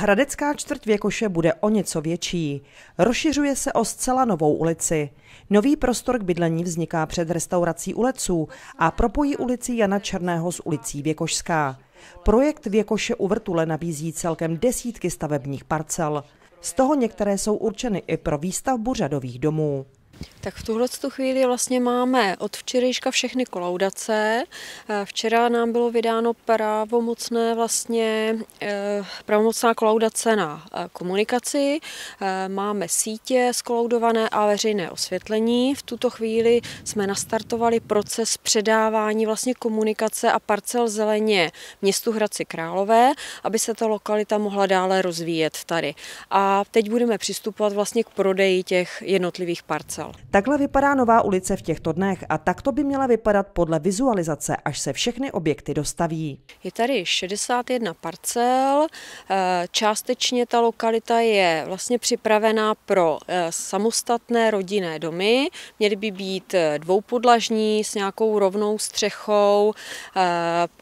Hradecká čtvrť Věkoše bude o něco větší. Rozšiřuje se o zcela novou ulici. Nový prostor k bydlení vzniká před restaurací Uleců a propojí ulici Jana Černého s ulicí Věkošská. Projekt Věkoše u Vrtule nabízí celkem desítky stavebních parcel. Z toho některé jsou určeny i pro výstavbu řadových domů. Tak v tuhle chvíli vlastně máme od včerejška všechny kolaudace. Eh, včera nám bylo vydáno právomocné vlastně, eh, pravomocná kolaudace na eh, komunikaci. Máme sítě skolaudované a veřejné osvětlení. V tuto chvíli jsme nastartovali proces předávání vlastně komunikace a parcel zeleně městu Hradci Králové, aby se ta lokalita mohla dále rozvíjet tady. A teď budeme přistupovat vlastně k prodeji těch jednotlivých parcel. Takhle vypadá nová ulice v těchto dnech a takto by měla vypadat podle vizualizace, až se všechny objekty dostaví. Je tady 61 parcel, eh, částečně ta lokalita je vlastně připravená pro eh, samostatné rodinné domy, měly by být eh, dvoupodlažní s nějakou rovnou střechou,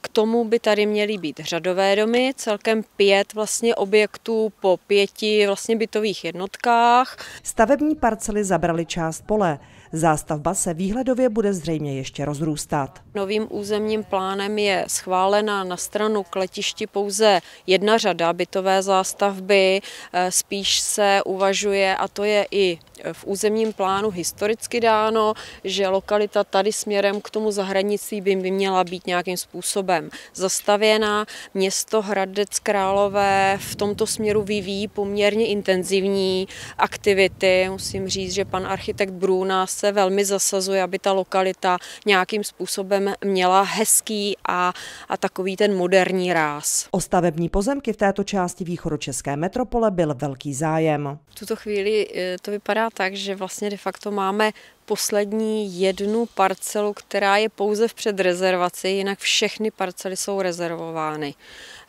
k tomu by tady měly být řadové domy, celkem pět vlastně objektů po pěti vlastně bytových jednotkách. Stavební parcely zabrali část pole. Zástavba se výhledově bude zřejmě ještě rozrůstat. Novým územním plánem je schválena na stranu k letišti pouze jedna řada bytové zástavby, eh, spíš se uvažuje, a to je i v územním plánu historicky dáno, že lokalita tady směrem k tomu zahraničí by měla být nějakým způsobem zastavěna. Město Hradec Králové v tomto směru vyvíjí poměrně intenzivní aktivity. Musím říct, že pan architekt Bruna se velmi zasazuje, aby ta lokalita nějakým způsobem měla hezký a, a takový ten moderní ráz. O stavební pozemky v této části východočeské metropole byl velký zájem. V tuto chvíli eh, to vypadá tak, že vlastně de facto máme poslední jednu parcelu, která je pouze v předrezervaci, jinak všechny parcely jsou rezervovány.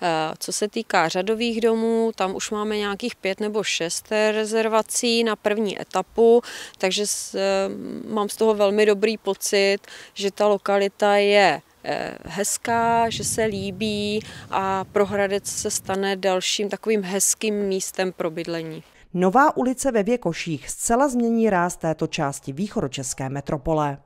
Eh, co se týká řadových domů, tam už máme nějakých pět nebo šest rezervací na první etapu, takže eh, mám z toho velmi dobrý pocit, že ta lokalita je eh, hezká, že se líbí a pro Hradec se stane dalším takovým hezkým místem pro bydlení. Nová ulice ve Věkoších zcela změní ráz této části východočeské metropole.